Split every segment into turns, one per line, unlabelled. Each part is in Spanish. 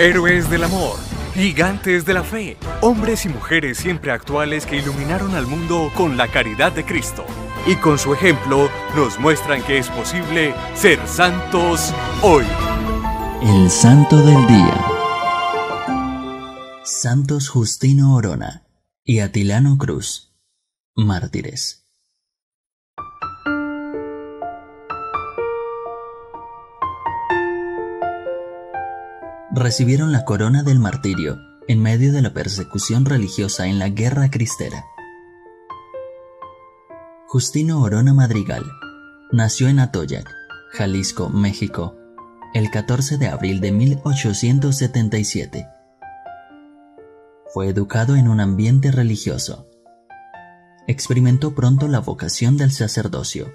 Héroes del amor, gigantes de la fe, hombres y mujeres siempre actuales que iluminaron al mundo con la caridad de Cristo. Y con su ejemplo nos muestran que es posible ser santos hoy.
El Santo del Día. Santos Justino Orona y Atilano Cruz, mártires. Recibieron la corona del martirio en medio de la persecución religiosa en la Guerra Cristera. Justino Orona Madrigal nació en Atoyac, Jalisco, México, el 14 de abril de 1877. Fue educado en un ambiente religioso. Experimentó pronto la vocación del sacerdocio.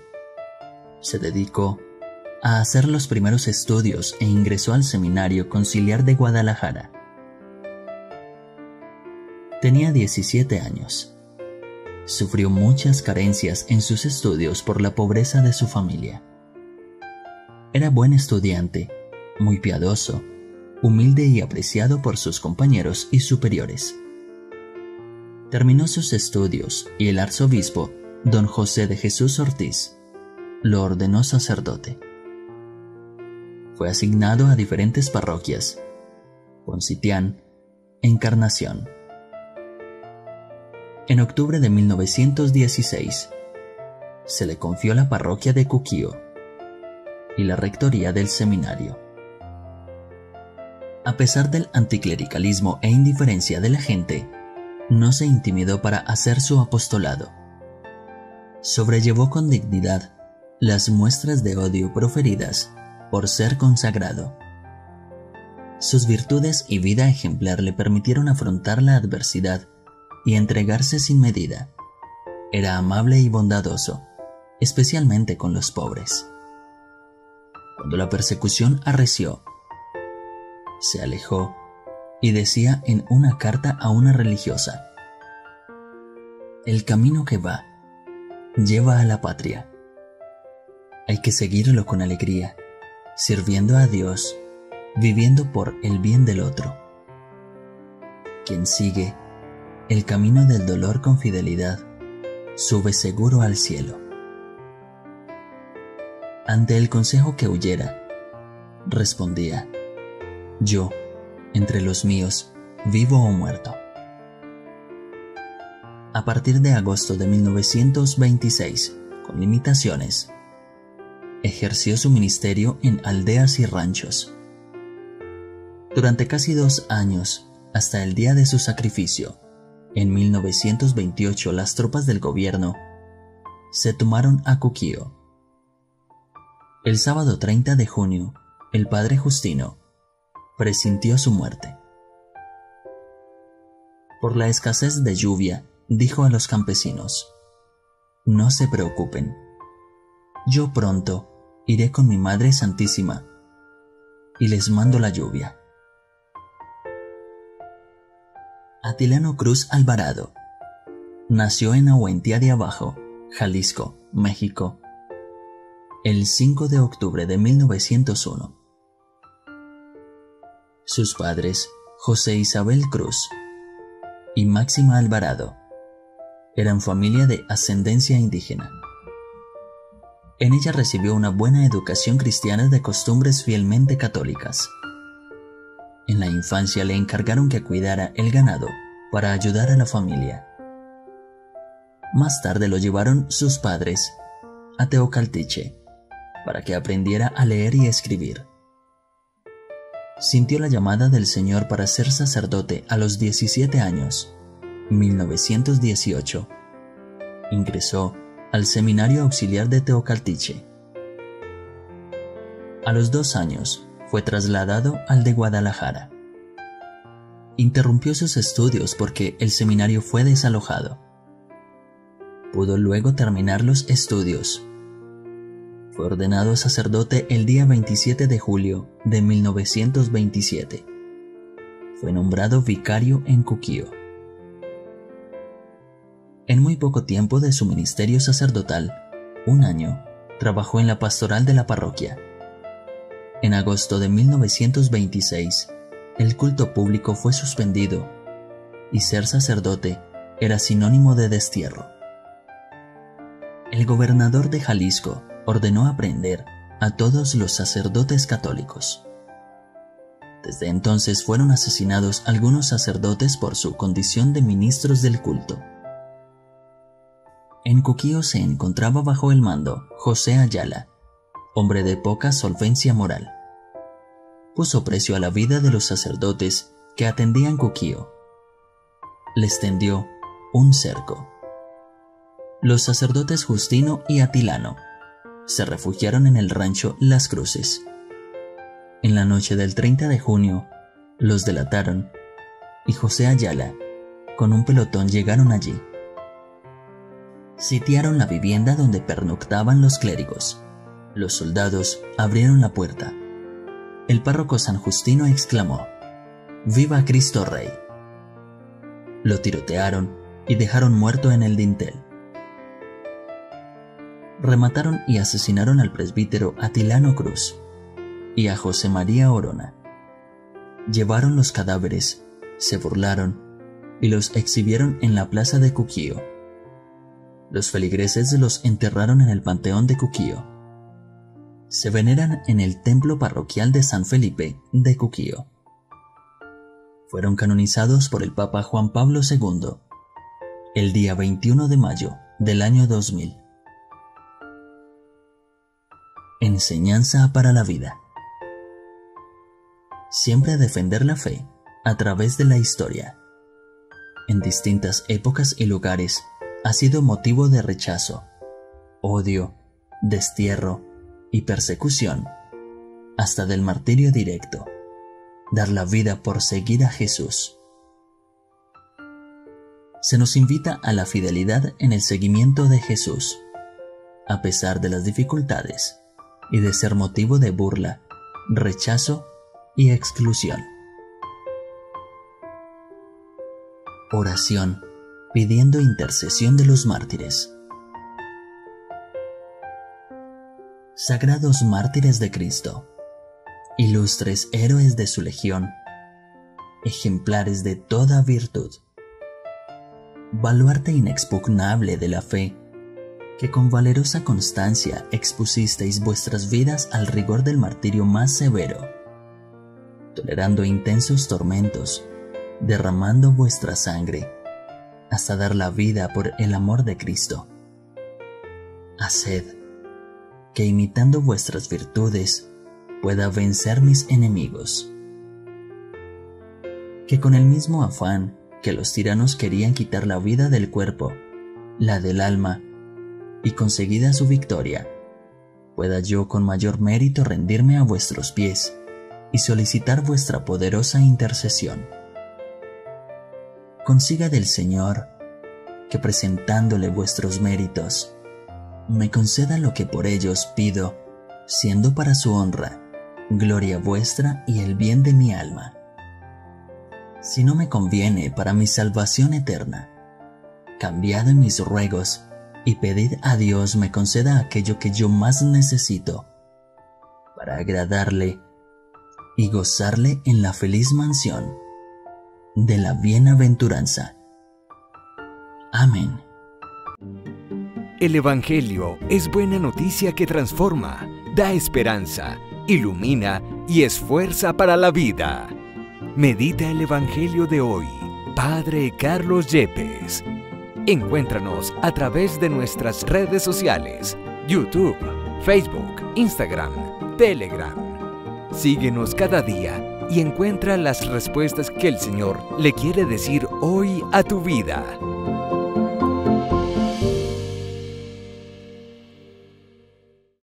Se dedicó a hacer los primeros estudios e ingresó al Seminario Conciliar de Guadalajara. Tenía 17 años. Sufrió muchas carencias en sus estudios por la pobreza de su familia. Era buen estudiante, muy piadoso, humilde y apreciado por sus compañeros y superiores. Terminó sus estudios y el arzobispo, don José de Jesús Ortiz, lo ordenó sacerdote fue asignado a diferentes parroquias, Poncitián, Encarnación. En octubre de 1916, se le confió la parroquia de Cuquío y la rectoría del seminario. A pesar del anticlericalismo e indiferencia de la gente, no se intimidó para hacer su apostolado. Sobrellevó con dignidad las muestras de odio proferidas por ser consagrado. Sus virtudes y vida ejemplar le permitieron afrontar la adversidad y entregarse sin medida. Era amable y bondadoso, especialmente con los pobres. Cuando la persecución arreció, se alejó y decía en una carta a una religiosa, El camino que va lleva a la patria. Hay que seguirlo con alegría sirviendo a Dios, viviendo por el bien del otro. Quien sigue el camino del dolor con fidelidad, sube seguro al cielo. Ante el consejo que huyera, respondía, yo, entre los míos, vivo o muerto. A partir de agosto de 1926, con limitaciones, ejerció su ministerio en aldeas y ranchos. Durante casi dos años, hasta el día de su sacrificio, en 1928 las tropas del gobierno se tomaron a Cuquío. El sábado 30 de junio, el padre Justino presintió su muerte. Por la escasez de lluvia, dijo a los campesinos, no se preocupen, yo pronto iré con mi Madre Santísima y les mando la lluvia. Atilano Cruz Alvarado nació en Ahuentía de Abajo, Jalisco, México, el 5 de octubre de 1901. Sus padres, José Isabel Cruz y Máxima Alvarado, eran familia de ascendencia indígena. En ella recibió una buena educación cristiana de costumbres fielmente católicas. En la infancia le encargaron que cuidara el ganado para ayudar a la familia. Más tarde lo llevaron sus padres a Teocaltiche para que aprendiera a leer y escribir. Sintió la llamada del Señor para ser sacerdote a los 17 años, 1918. Ingresó al Seminario Auxiliar de Teocaltiche. A los dos años fue trasladado al de Guadalajara. Interrumpió sus estudios porque el seminario fue desalojado. Pudo luego terminar los estudios. Fue ordenado sacerdote el día 27 de julio de 1927. Fue nombrado vicario en Cuquío. En muy poco tiempo de su ministerio sacerdotal, un año, trabajó en la pastoral de la parroquia. En agosto de 1926, el culto público fue suspendido y ser sacerdote era sinónimo de destierro. El gobernador de Jalisco ordenó aprender a todos los sacerdotes católicos. Desde entonces fueron asesinados algunos sacerdotes por su condición de ministros del culto. En Cuquío se encontraba bajo el mando José Ayala, hombre de poca solvencia moral. Puso precio a la vida de los sacerdotes que atendían Cuquío. Les tendió un cerco. Los sacerdotes Justino y Atilano se refugiaron en el rancho Las Cruces. En la noche del 30 de junio, los delataron y José Ayala, con un pelotón, llegaron allí. Sitiaron la vivienda donde pernoctaban los clérigos. Los soldados abrieron la puerta. El párroco San Justino exclamó, ¡Viva Cristo Rey! Lo tirotearon y dejaron muerto en el dintel. Remataron y asesinaron al presbítero Atilano Cruz y a José María Orona. Llevaron los cadáveres, se burlaron y los exhibieron en la plaza de Cuquío. Los feligreses los enterraron en el panteón de Cuquío. Se veneran en el templo parroquial de San Felipe de Cuquío. Fueron canonizados por el Papa Juan Pablo II el día 21 de mayo del año 2000. Enseñanza para la vida. Siempre defender la fe a través de la historia. En distintas épocas y lugares ha sido motivo de rechazo, odio, destierro y persecución, hasta del martirio directo, dar la vida por seguir a Jesús se nos invita a la fidelidad en el seguimiento de Jesús, a pesar de las dificultades y de ser motivo de burla, rechazo y exclusión. Oración pidiendo intercesión de los mártires. Sagrados mártires de Cristo, ilustres héroes de su legión, ejemplares de toda virtud baluarte inexpugnable de la fe, que con valerosa constancia expusisteis vuestras vidas al rigor del martirio más severo, tolerando intensos tormentos, derramando vuestra sangre, hasta dar la vida por el amor de Cristo. Haced que imitando vuestras virtudes pueda vencer mis enemigos. Que con el mismo afán que los tiranos querían quitar la vida del cuerpo, la del alma, y conseguida su victoria, pueda yo con mayor mérito rendirme a vuestros pies y solicitar vuestra poderosa intercesión. Consiga del Señor que presentándole vuestros méritos, me conceda lo que por ellos pido, siendo para su honra, gloria vuestra y el bien de mi alma si no me conviene para mi salvación eterna. Cambiad mis ruegos y pedid a Dios me conceda aquello que yo más necesito, para agradarle y gozarle en la feliz mansión de la bienaventuranza. Amén.
El Evangelio es buena noticia que transforma, da esperanza, ilumina y esfuerza para la vida. Medita el Evangelio de hoy. Padre Carlos Yepes. Encuéntranos a través de nuestras redes sociales, YouTube, Facebook, Instagram, Telegram. Síguenos cada día y encuentra las respuestas que el Señor le quiere decir hoy a tu vida.